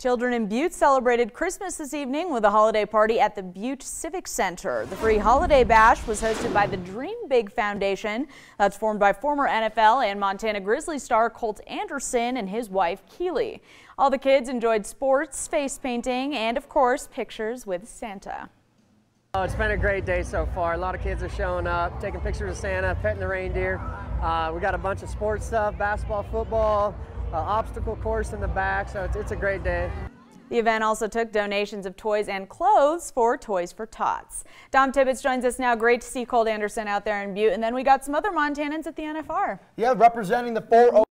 Children in Butte celebrated Christmas this evening with a holiday party at the Butte Civic Center. The free holiday bash was hosted by the Dream Big Foundation. That's formed by former NFL and Montana Grizzly star Colt Anderson and his wife Keely. All the kids enjoyed sports, face painting, and of course pictures with Santa. Oh, it's been a great day so far. A lot of kids are showing up, taking pictures of Santa, petting the reindeer. Uh, we got a bunch of sports stuff, basketball, football, uh, obstacle course in the back, so it's, it's a great day. The event also took donations of toys and clothes for Toys for Tots. Dom Tibbetts joins us now. Great to see Colt Anderson out there in Butte. And then we got some other Montanans at the NFR. Yeah, representing the 4